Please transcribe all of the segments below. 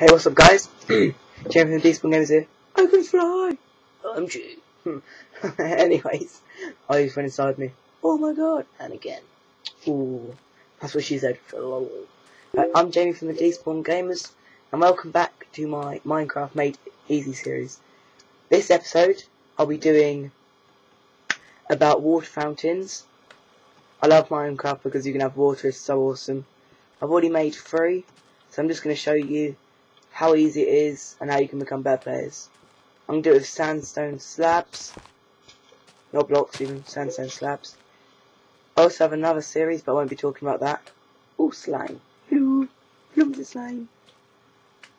Hey, what's up, guys? Jamie from the Despawn Gamers here. I can fly. I'm G. Hmm. Anyways, I just went inside me. Oh my god! And again. Ooh, that's what she said. Right, I'm Jamie from the Despawn Gamers, and welcome back to my Minecraft Made Easy series. This episode, I'll be doing about water fountains. I love Minecraft because you can have water, it's so awesome. I've already made three, so I'm just going to show you how easy it is and how you can become better players. I'm going to do it with sandstone slabs. Not blocks even, sandstone slabs. I also have another series, but I won't be talking about that. Oh, slime. Hello. Love the slime.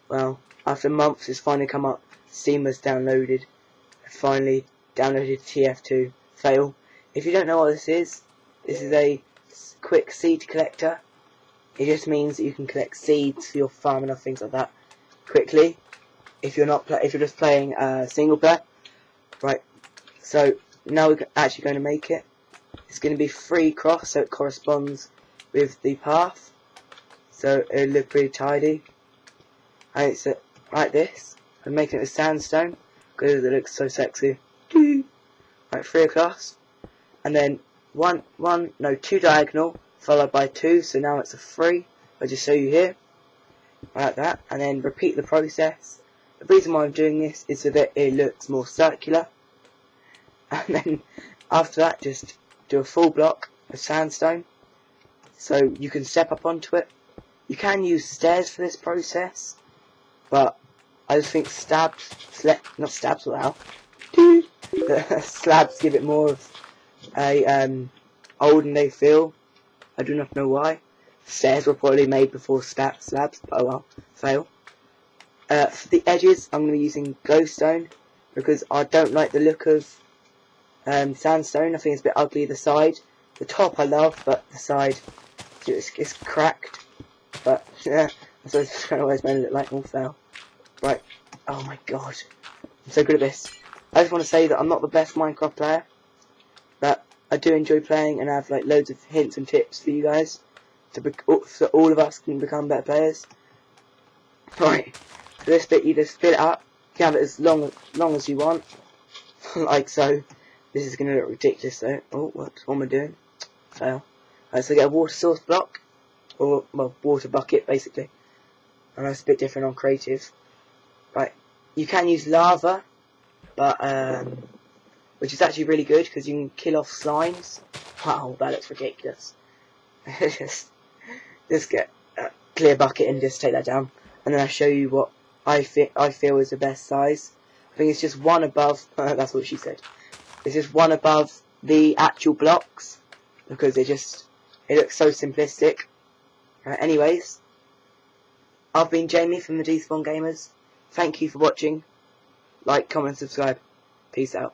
Well, after months it's finally come up. Steam downloaded. I finally downloaded TF2. Fail. If you don't know what this is, this is a quick seed collector. It just means that you can collect seeds for your farm and other things like that quickly. If you're not if you're just playing uh, single player, right? So now we're actually going to make it. It's going to be free cross, so it corresponds with the path. So it'll look pretty tidy. And it's uh, like this. I'm making it with sandstone because it looks so sexy. right, three across, and then one, one, no, two diagonal, followed by two, so now it's a three. I'll just show you here, like that, and then repeat the process. The reason why I'm doing this is so that it looks more circular, and then after that, just do a full block of sandstone, so you can step up onto it. You can use stairs for this process, but I just think stabs, not stabs, the slabs give it more of a um, olden day feel. I do not know why. Stairs were probably made before stat slabs, but oh well, fail. Uh, for the edges, I'm going to be using glowstone because I don't like the look of um, sandstone. I think it's a bit ugly the side. The top I love, but the side it's, it's cracked. But yeah, what it's always made it look like. All fail. Right. Oh my god, I'm so good at this. I just want to say that I'm not the best Minecraft player. But I do enjoy playing and I have like loads of hints and tips for you guys to so all of us can become better players. Right, for this bit you just fill it up. You can have it as long long as you want, like so. This is gonna look ridiculous though. Oh, what, what am I doing? Fail. Right, so get a water source block, or well, water bucket basically. And that's a bit different on creative. Right, you can use lava, but um, which is actually really good because you can kill off slimes. Wow, that looks ridiculous. just get a clear bucket and just take that down, and then I show you what I feel I feel is the best size. I think it's just one above. that's what she said. It's just one above the actual blocks because it just it looks so simplistic. Uh, anyways, I've been Jamie from the Despawn Gamers. Thank you for watching. Like, comment, subscribe. Peace out.